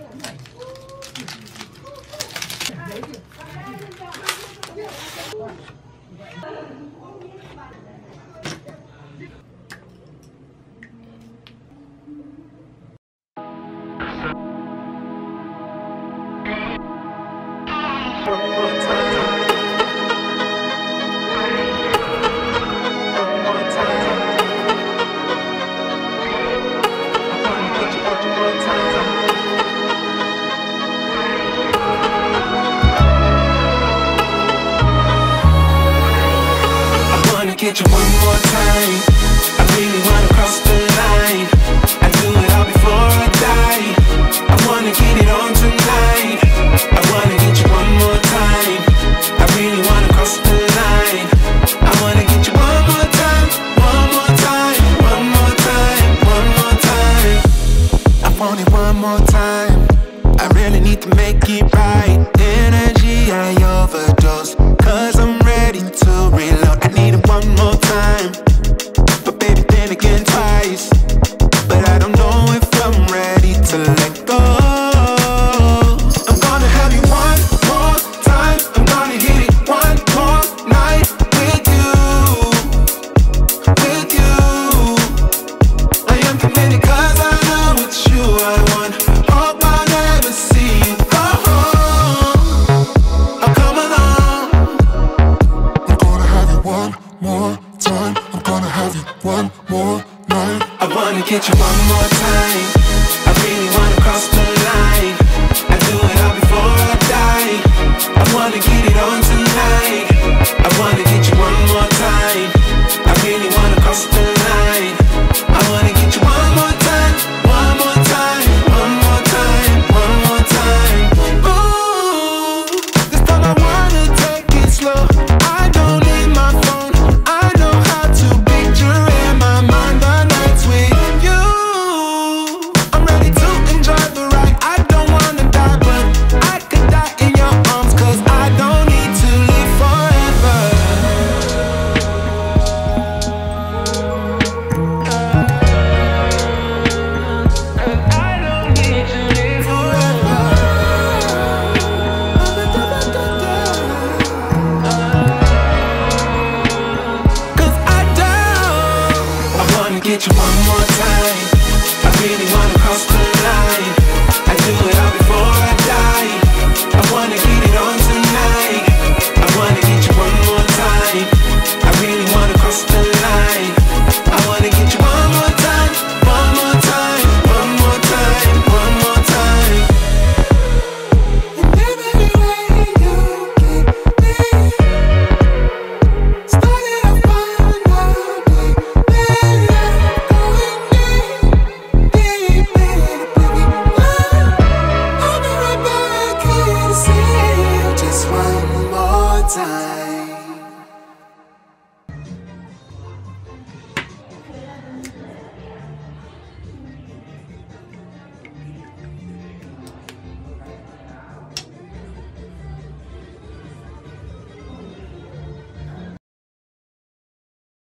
I wanna get you one more time. I really wanna cross the line. I do it all before I die. I wanna get it on tonight. I wanna get you one more time. I really wanna cross the line. I wanna get you one more time, one more time, one more time, one more time. I want it one more time. I really need to make it right. Energy, I overdose. Cause I'm ready to reload. more time. I really wanna cross the line. I do it all before I die. I wanna get it on time.